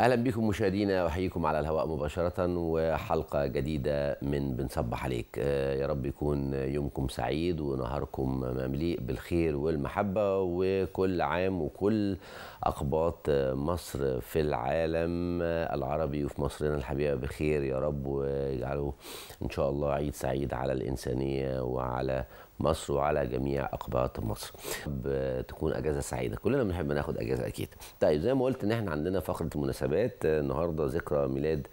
أهلا بكم مشاهدينا واحييكم على الهواء مباشرة وحلقة جديدة من بنصبح عليك. آه، يا رب يكون يومكم سعيد ونهاركم ممليء بالخير والمحبة وكل عام وكل أقباط مصر في العالم. العربي وفي مصرنا الحبيبة بخير يا رب ويجعله إن شاء الله عيد سعيد على الإنسانية وعلى مصر وعلى جميع أقباط مصر. تكون أجازة سعيدة. كلنا بنحب ناخد أجازة أكيد. طيب زي ما قلت إن إحنا عندنا فقرة المناسبات النهارده ذكرى ميلاد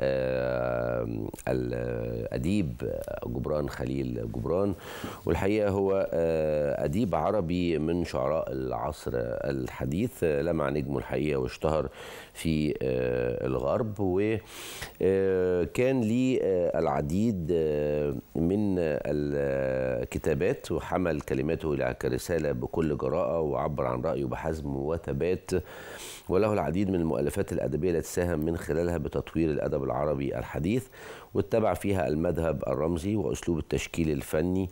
آه، الأديب جبران خليل جبران. والحقيقة هو آه، أديب عربي من شعراء العصر الحديث لمع نجمه الحقيقة واشتهر في آه، الغرب. وكان ليه العديد من الكتابات وحمل كلماته كرسالة بكل جراءة وعبر عن رأيه بحزم وثبات. وله العديد من المؤلفات الأدبية التي ساهم من خلالها بتطوير الأدب العربي الحديث واتبع فيها المذهب الرمزي وأسلوب التشكيل الفني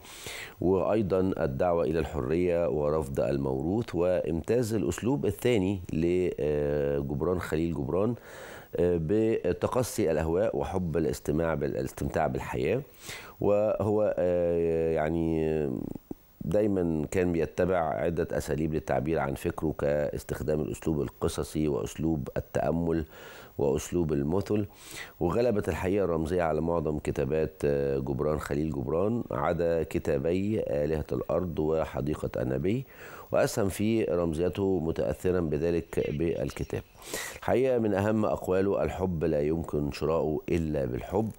وأيضا الدعوة إلى الحرية ورفض الموروث وإمتاز الأسلوب الثاني لجبران خليل جبران بتقصي الأهواء وحب الاستماع بالاستمتاع بالحياة. وهو يعني دايما كان بيتبع عدة أساليب للتعبير عن فكره كاستخدام الأسلوب القصصي وأسلوب التأمل وأسلوب المثل. وغلبت الحقيقة الرمزية على معظم كتابات جبران خليل جبران عدا كتابي آلهة الأرض وحديقة النبي وأسهم في رمزيته متأثرا بذلك بالكتاب. الحقيقة من أهم أقواله الحب لا يمكن شراؤه إلا بالحب.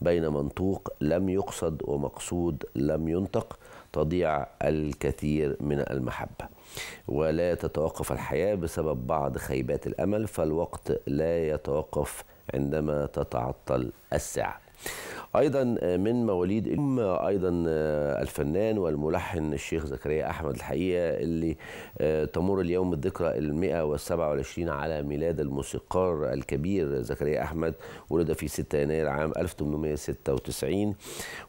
بين منطوق لم يقصد ومقصود لم ينطق تضيع الكثير من المحبة. ولا تتوقف الحياة بسبب بعض خيبات الأمل فالوقت لا يتوقف عندما تتعطل الساعة. أيضا من مواليد ام أيضا الفنان والملحن الشيخ زكريا أحمد الحقيقة اللي تمر اليوم الذكرى ال 127 على ميلاد الموسيقار الكبير زكريا أحمد ولد في 6 يناير عام 1896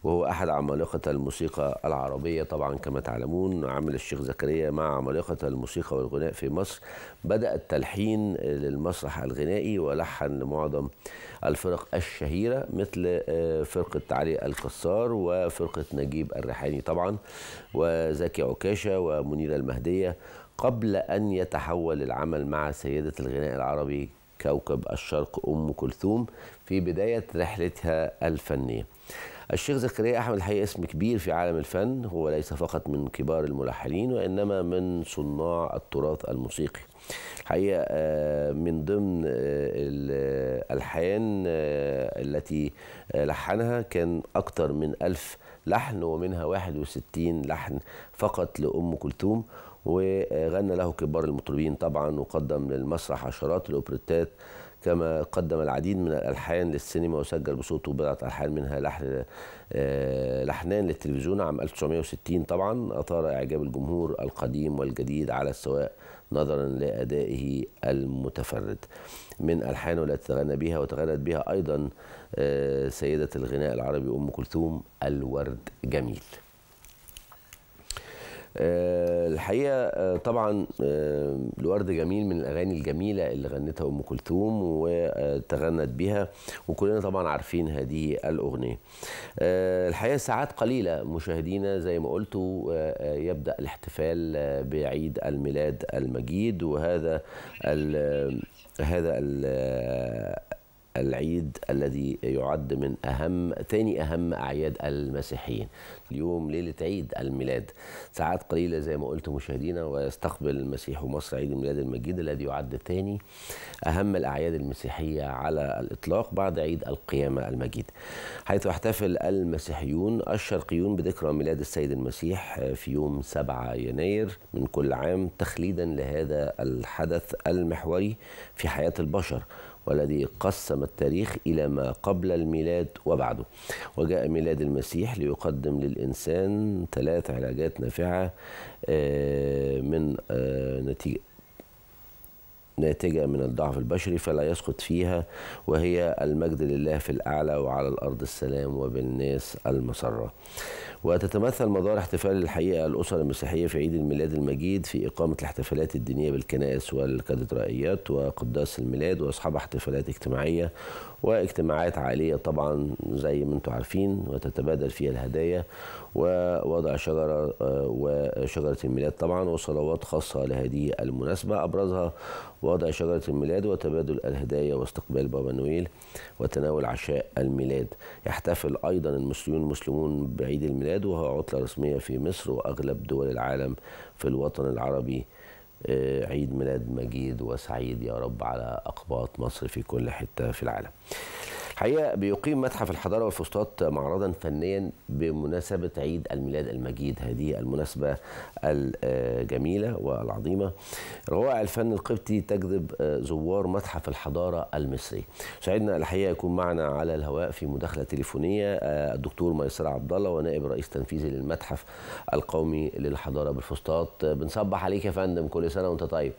وهو أحد عمالقة الموسيقى العربية. طبعا كما تعلمون عمل الشيخ زكريا مع عمالقة الموسيقى والغناء في مصر. بدأ التلحين للمسرح الغنائي ولحن لمعظم الفرق الشهيرة مثل فرقة علي الكسار وفرقة نجيب الريحاني طبعا وزكي عكاشة ومنيرة المهدية قبل أن يتحول العمل مع سيدة الغناء العربي كوكب الشرق أم كلثوم في بداية رحلتها الفنية. الشيخ زكريا أحمد الحقيقة اسم كبير في عالم الفن هو ليس فقط من كبار الملحنين وإنما من صناع التراث الموسيقي. الحقيقة من ضمن الألحان التي لحنها كان أكثر من ألف لحن ومنها 61 لحن فقط لأم كلثوم وغنى له كبار المطربين طبعا وقدم للمسرح عشرات الأوبريتات كما قدم العديد من الألحان للسينما وسجل بصوته بضعه ألحان منها لحن لحنان للتلفزيون عام 1960 طبعا أثار إعجاب الجمهور القديم والجديد على السواء نظرا لأدائه المتفرد. من الحانه التي تغنى بها وتغنت بها أيضا سيدة الغناء العربي أم كلثوم الورد جميل. الحقيقة أه طبعا أه الورد جميل من الأغاني الجميلة اللي غنتها أم كلثوم وتغنت بها وكلنا طبعا عارفين هذه الأغنية. الحقيقة ساعات قليلة مشاهدينا زي ما قلتوا يبدأ الاحتفال بعيد الميلاد المجيد وهذا هذا العيد الذي يعد من أهم ثاني أهم أعياد المسيحيين. اليوم ليلة عيد الميلاد. ساعات قليلة زي ما قلت مشاهدينا ويستقبل المسيح مصر عيد الميلاد المجيد الذي يعد ثاني أهم الأعياد المسيحية على الإطلاق بعد عيد القيامة المجيد. حيث يحتفل المسيحيون الشرقيون بذكرى ميلاد السيد المسيح في يوم 7 يناير من كل عام تخليدا لهذا الحدث المحوري في حياة البشر. والذي قسم التاريخ إلى ما قبل الميلاد وبعده. وجاء ميلاد المسيح ليقدم للإنسان ثلاث علاجات نافعة من نتيجة ناتجة من الضعف البشري فلا يسقط فيها وهي المجد لله في الأعلى وعلى الأرض السلام وبالناس المسرة. وتتمثل مدار احتفال الحقيقة الأسر المسيحية في عيد الميلاد المجيد في إقامة الاحتفالات الدينية بالكنائس والكاتدرائيات وقداس الميلاد وأصحاب احتفالات اجتماعية واجتماعات عائلية طبعا زي ما أنتم عارفين وتتبادل فيها الهدايا ووضع شجرة وشجرة الميلاد طبعا وصلوات خاصة لهذه المناسبة. أبرزها وضع شجرة الميلاد وتبادل الهدايا واستقبال بابا نويل وتناول عشاء الميلاد. يحتفل أيضا المسلمون المسلمون بعيد الميلاد وهو عطلة رسمية في مصر وأغلب دول العالم في الوطن العربي. عيد ميلاد مجيد وسعيد يا رب على أقباط مصر في كل حتة في العالم. الحقيقة بيقيم متحف الحضارة والفسطاط معرضا فنيا بمناسبة عيد الميلاد المجيد. هذه المناسبة الجميلة والعظيمة. روائع الفن القبطي تجذب زوار متحف الحضارة المصري. سعدنا الحقيقة يكون معنا على الهواء في مداخلة تليفونية الدكتور ميسر عبد الله ونائب رئيس تنفيذي للمتحف القومي للحضارة بالفسطاط. بنصبح عليك يا فندم كل سنة وأنت طيب.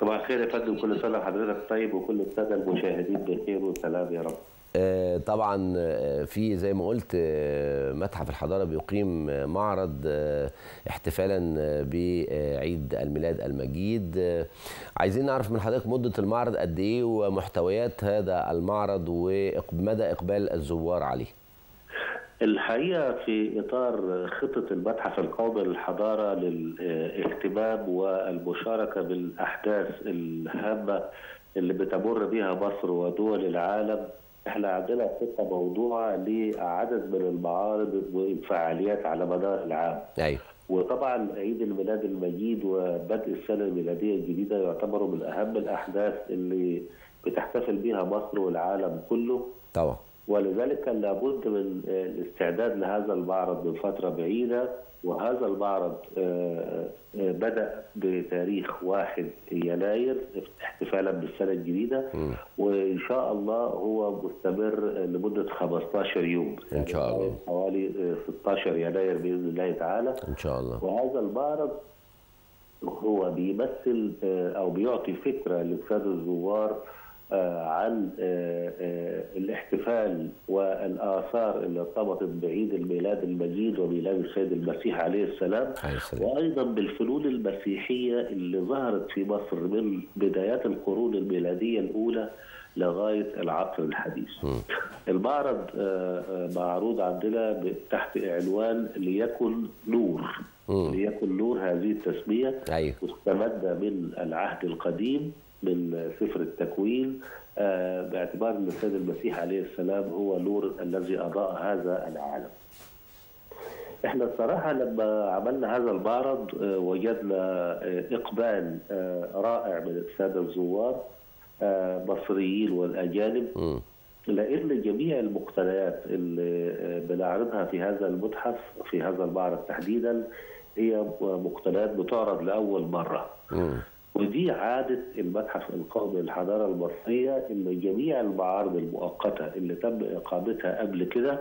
صباح الخير يا فندم كل سنة وحضرتك طيب وكل السادة المشاهدين بخير وسلام يا رب. آه طبعا في زي ما قلت متحف الحضارة بيقيم معرض احتفالا بعيد الميلاد المجيد عايزين نعرف من حضرتك مدة المعرض قد إيه ومحتويات هذا المعرض ومدى إقبال الزوار عليه. الحقيقة في إطار خطة المتحف القومي للحضاره للاهتمام والمشاركة بالأحداث الهامة اللي بتمر بها مصر ودول العالم إحنا عندنا خطة موضوعة لعدد من المعارض والفعاليات على مدار العام. أيوه وطبعا عيد الميلاد المجيد وبدء السنة الميلادية الجديدة يعتبروا من أهم الأحداث اللي بتحتفل بها مصر والعالم كله. طبعا. ولذلك كان لابد من الاستعداد لهذا المعرض من فترة بعيدة وهذا المعرض بدأ بتاريخ 1 يناير احتفالا بالسنة الجديدة وإن شاء الله هو مستمر لمدة 15 يوم. إن شاء الله. حوالي 16 يناير بإذن الله تعالى. إن شاء الله. وهذا المعرض هو بيمثل أو بيعطي فكرة للسادة الزوار عن الاحتفال والآثار اللي ارتبطت بعيد الميلاد المجيد وميلاد السيد المسيح عليه السلام. وأيضا بالفنون المسيحية اللي ظهرت في مصر من بدايات القرون الميلادية الأولى لغاية العصر الحديث. المعرض معروض عندنا تحت عنوان ليكن نور. ليكن نور هذه التسمية. أيوه. مستمدة من العهد القديم. من سفر التكوين آه باعتبار أن السيد المسيح عليه السلام هو نور الذي أضاء هذا العالم. إحنا الصراحة لما عملنا هذا المعرض آه وجدنا آه إقبال رائع من السادة الزوار مصريين والأجانب م. لأن جميع المقتنيات اللي بنعرضها في هذا المتحف في هذا المعرض تحديدا هي مقتنيات بتعرض لأول مرة. م. ودي عادة المتحف القومي للحضارة المصرية إن جميع المعارض المؤقتة اللي تم إقامتها قبل كده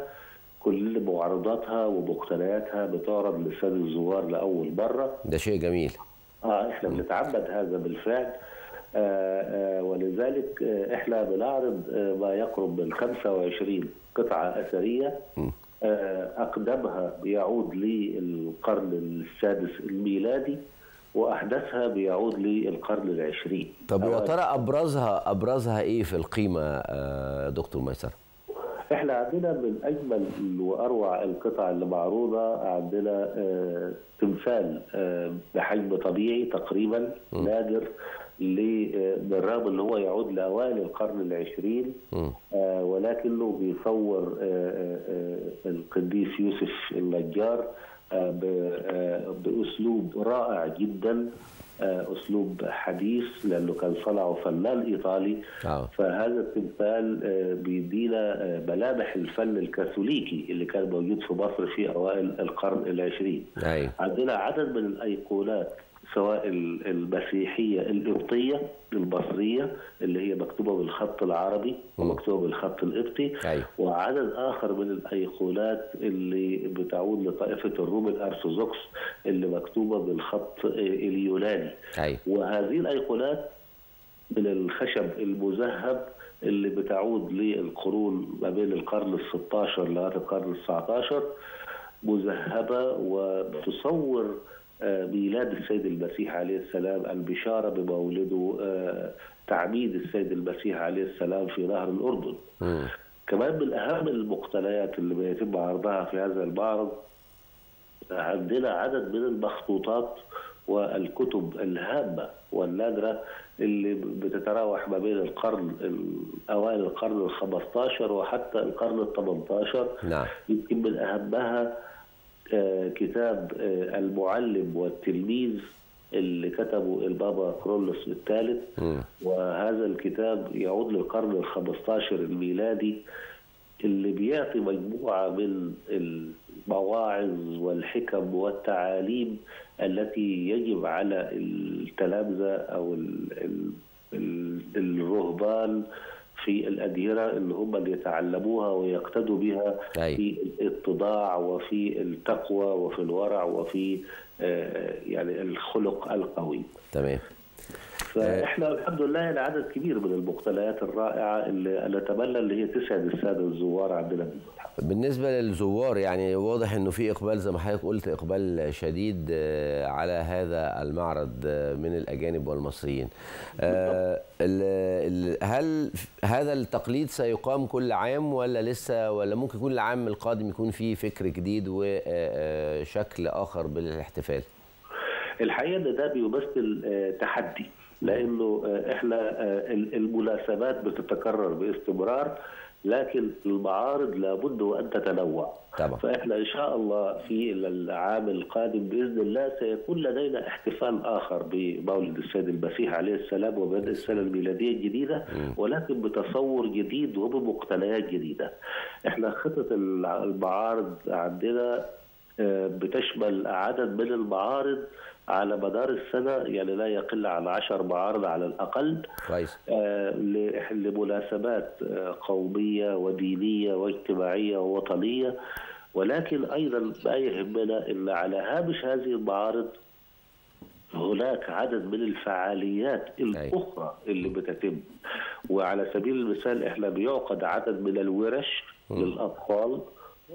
كل معارضاتها ومقتنياتها بتعرض للسادة الزوار لأول مرة. ده شيء جميل. آه إحنا بنتعمد هذا بالفعل. آه آه ولذلك آه إحنا بنعرض آه ما يقرب من 25 قطعة أثرية. آه أقدمها بيعود للقرن السادس الميلادي. وأحداثها بيعود للقرن العشرين طب يا ترى ابرزها أبرزها إيه في القيمة دكتور ميسر؟ إحنا عندنا من أجمل وأروع القطع اللي معروضة عندنا آه تمثال آه بحجم طبيعي تقريبا م. نادر بالرغم إن هو يعود لأوائل القرن العشرين آه ولكنه بيصور القديس يوسف النجار بأسلوب رائع جدا أسلوب حديث لأنه كان صنعه فنان إيطالي أوه. فهذا التمثال بيدينا ملامح الفن الكاثوليكي اللي كان موجود في مصر في أوائل القرن العشرين. عندنا عدد من الأيقونات سواء المسيحية القبطية المصرية اللي هي مكتوبة بالخط العربي ومكتوبة بالخط القبطي أيوه. وعدد آخر من الأيقونات اللي بتعود لطائفة الروم الأرثوذكس اللي مكتوبة بالخط اليوناني أيوه. وهذه الأيقونات من الخشب المذهب اللي بتعود للقرون ما بين القرن ال 16 لغاية القرن ال 19 مذهبة وبتصور ميلاد السيد المسيح عليه السلام البشارة بمولده تعميد السيد المسيح عليه السلام في نهر الأردن. م. كمان من أهم المقتنيات اللي بيتم عرضها في هذا المعرض عندنا عدد من المخطوطات والكتب الهامة والنادرة اللي بتتراوح ما بين القرن أوائل القرن ال 15 وحتى القرن ال 18 نعم يمكن من أهمها كتاب المعلم والتلميذ اللي كتبه البابا كرولوس الثالث. وهذا الكتاب يعود للقرن ال 15 الميلادي اللي بيعطي مجموعة من المواعظ والحكم والتعاليم التي يجب على التلامذة أو الرهبان في الأديرة اللي هم اللي يتعلموها ويقتدوا بها أي. في الاتضاع وفي التقوى وفي الورع وفي يعني الخلق القوي تمام فإحنا الحمد لله عدد كبير من المقتنيات الرائعة اللي نتمنى اللي هي تسعد الساده الزوار عندنا. بالنسبة للزوار يعني واضح إنه في إقبال زي ما حضرتك قلت إقبال شديد على هذا المعرض من الأجانب والمصريين. هل هذا التقليد سيقام كل عام ولا لسه ولا ممكن يكون العام القادم يكون فيه فكر جديد وشكل آخر بالاحتفال؟ الحقيقة إن ده بيمثل تحدي لأنه إحنا المناسبات بتتكرر باستمرار لكن المعارض لابد وأن تتنوع طبعا. فإحنا إن شاء الله في العام القادم بإذن الله سيكون لدينا احتفال آخر بمولد السيد المسيح عليه السلام وبدء السنة الميلادية الجديدة ولكن بتصور جديد وبمقتنيات جديدة. إحنا خطة المعارض عندنا بتشمل عدد من المعارض على مدار السنة يعني لا يقل عن عشر معارض على الأقل كويس. آه لمناسبات آه قومية ودينية واجتماعية ووطنية. ولكن أيضا ما يهمنا أن على هامش هذه المعارض هناك عدد من الفعاليات الأخرى اللي بتتم. وعلى سبيل المثال إحنا بيعقد عدد من الورش. للأطفال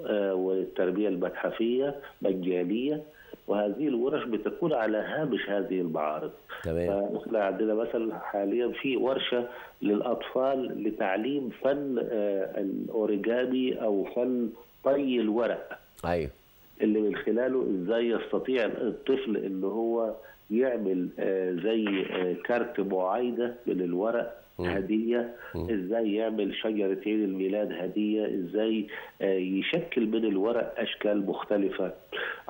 آه والتربية المتحفية مجانية. وهذه الورش بتكون على هامش هذه المعارض. تمام. إحنا عندنا مثلا حاليا في ورشة للأطفال لتعليم فن الأوريجامي أو فن طي الورق. أيوه. اللي من خلاله إزاي يستطيع الطفل إن هو يعمل زي كارت معايدة من الورق هدية إزاي يعمل شجرة عيد الميلاد هدية إزاي يشكل من الورق أشكال مختلفة.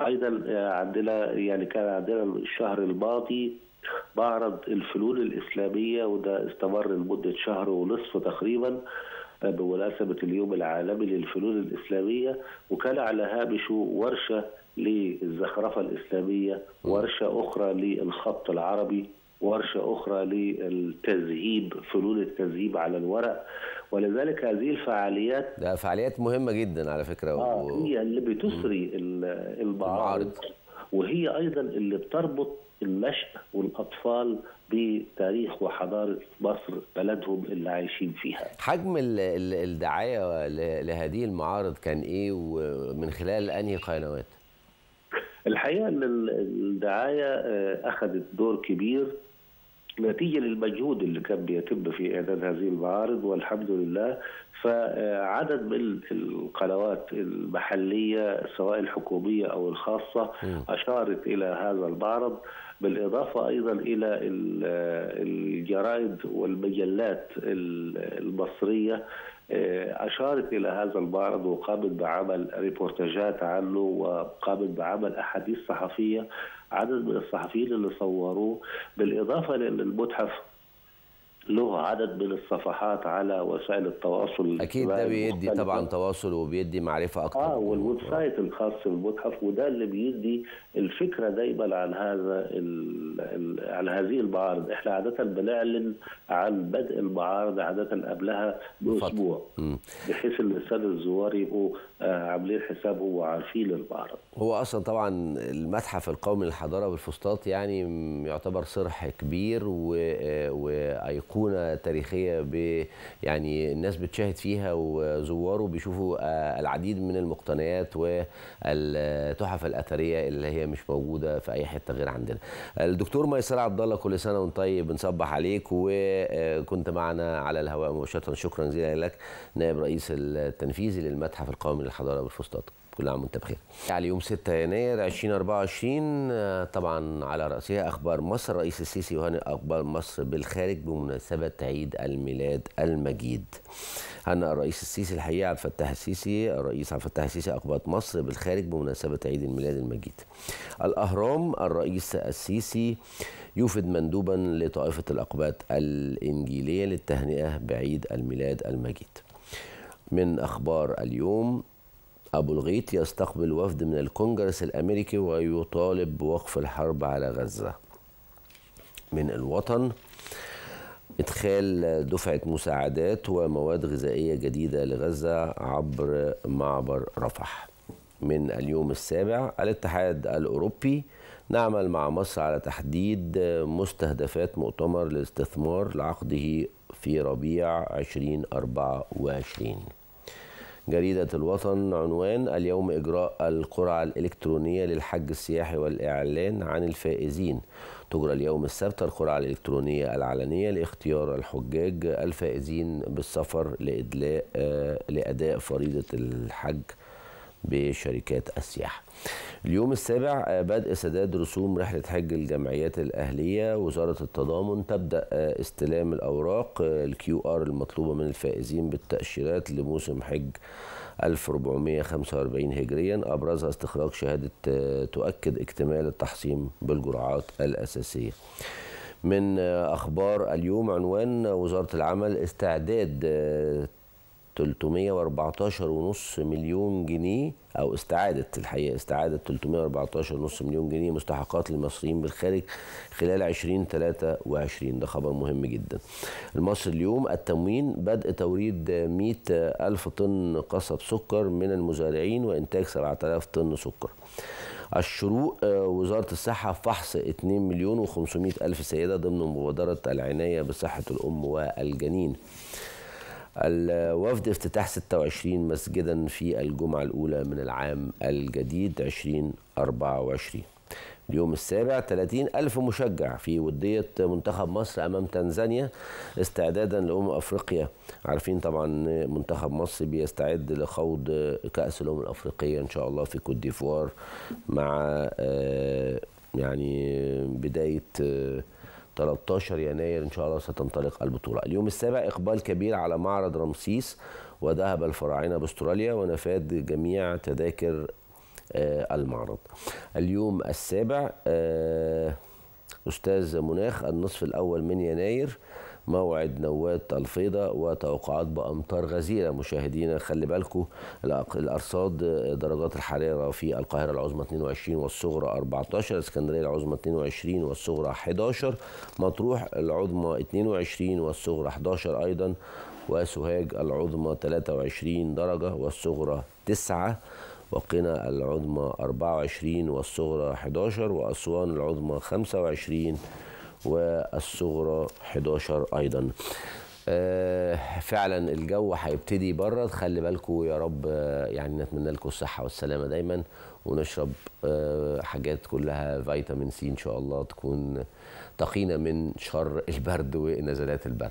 أيضا عندنا يعني كان عندنا الشهر الماضي معرض الفنون الإسلامية وده استمر لمدة شهر ونصف تقريبا بمناسبة اليوم العالمي للفنون الإسلامية وكان على هامشه ورشة للزخرفة الإسلامية ورشة أخرى للخط العربي. ورشة أخرى للتذهيب فنون التذهيب على الورق. ولذلك هذه الفعاليات ده فعاليات مهمة جدا على فكرة آه و... هي اللي بتسري المعارض. وهي أيضا اللي بتربط النشء والأطفال بتاريخ وحضارة مصر بلدهم اللي عايشين فيها. حجم الدعاية لهذه المعارض كان إيه ومن خلال أنهي قنوات؟ الحقيقة إن الدعاية أخذت دور كبير نتيجه للمجهود اللي كان بيتم في إعداد هذه المعارض والحمد لله. فعدد من القنوات المحلية سواء الحكومية أو الخاصة أشارت إلى هذا المعرض بالإضافة أيضا إلى الجرائد والمجلات المصرية أشارت إلى هذا المعرض وقامت بعمل ريبورتاجات عنه وقامت بعمل أحاديث صحفية عدد من الصحفيين اللي صوروه بالإضافة لأن المتحف له عدد من الصفحات على وسائل التواصل أكيد ده بيدي طبعا تواصل وبيدي معرفة أكتر آه وال website الخاص بالمتحف وده اللي بيدي الفكرة دايما عن هذا ال ال عن هذه المعارض. إحنا عادة بنعلن عن بدء المعارض عادة قبلها بأسبوع بحيث إن الساده الزوار يبقوا آه عاملين حسابهم وعارفين المعرض هو أصلا طبعا المتحف القومي للحضارة بالفسطاط يعني يعتبر صرح كبير وأيقونة ايقونه تاريخية ب يعني الناس بتشاهد فيها وزواره بيشوفوا العديد من المقتنيات والتحف الأثرية اللي هي مش موجودة في أي حتة غير عندنا. الدكتور ميسر عبد الله كل سنة وأنت طيب بنصبح عليك وكنت معنا على الهواء مباشرة شكرا جزيلا لك نائب رئيس التنفيذي للمتحف القومي للحضارة بالفسطاط. كل عام وانت بخير. على يوم 6 يناير 2024 طبعا على رأسها أخبار مصر رئيس السيسي يهنئ أخبار مصر بالخارج بمناسبة عيد الميلاد المجيد. هنأ الرئيس السيسي الحقيقة عبد الفتاح السيسي الرئيس عبد الفتاح السيسي أخبار مصر بالخارج بمناسبة عيد الميلاد المجيد. الأهرام الرئيس السيسي يوفد مندوبا لطائفة الاقباط الإنجيلية للتهنئة بعيد الميلاد المجيد. من أخبار اليوم أبو الغيط يستقبل وفد من الكونجرس الأمريكي ويطالب بوقف الحرب على غزة. من الوطن إدخال دفعة مساعدات ومواد غذائية جديدة لغزة عبر معبر رفح. من اليوم السابع الاتحاد الأوروبي نعمل مع مصر على تحديد مستهدفات مؤتمر الاستثمار لعقده في ربيع 2024 جريدة الوطن عنوان اليوم إجراء القرعة الإلكترونية للحج السياحي والإعلان عن الفائزين. تجرى اليوم السبت القرعة الإلكترونية العلنية لاختيار الحجاج الفائزين بالسفر لإدلاء لأداء فريضة الحج. بشركات السياحة. اليوم السابع بدء سداد رسوم رحلة حج الجمعيات الأهلية. وزارة التضامن تبدأ استلام الأوراق ال QR المطلوبة من الفائزين بالتأشيرات لموسم حج 1445 هجريا. أبرزها استخراج شهادة تؤكد اكتمال التحصين بالجرعات الأساسية. من أخبار اليوم عنوان وزارة العمل استعداد 314.5 مليون جنيه أو استعادة الحقيقة استعادة 314.5 مليون جنيه مستحقات للمصريين بالخارج خلال 2023 ده خبر مهم جدا. المصري اليوم التموين بدء توريد 100 ألف طن قصب سكر من المزارعين وإنتاج 7000 طن سكر. الشروق وزارة الصحة فحص 2 مليون و500 ألف سيدة ضمن مبادرة العناية بصحة الأم والجنين. الوفد افتتاح 26 مسجدا في الجمعة الأولى من العام الجديد 2024 اليوم السابع 30 ألف مشجع في ودية منتخب مصر أمام تنزانيا استعدادا لأمم أفريقيا. عارفين طبعا منتخب مصر بيستعد لخوض كأس الأمم الأفريقية إن شاء الله في كوت ديفوار مع يعني بداية 13 يناير إن شاء الله ستنطلق البطولة. اليوم السابع إقبال كبير على معرض رمسيس وذهب الفراعنة بأستراليا ونفاد جميع تذاكر المعرض. اليوم السابع أستاذ مناخ النصف الأول من يناير موعد نوات الفيضة وتوقعات بأمطار غزيرة. مشاهدينا خلي بالكم الأرصاد درجات الحرارة في القاهرة العظمى 22 والصغرى 14 اسكندرية العظمى 22 والصغرى 11 مطروح العظمى 22 والصغرى 11 أيضا وسوهاج العظمى 23 درجة والصغرى 9 وقنا العظمى 24 والصغرى 11 وأسوان العظمى 25 والصغرى 11 أيضا. آه فعلا الجو هيبتدي يبرد خلي بالكم يا رب يعني نتمنى لكم الصحة والسلامة دايما ونشرب آه حاجات كلها فيتامين سي إن شاء الله تكون تقينا من شر البرد ونزلات البرد.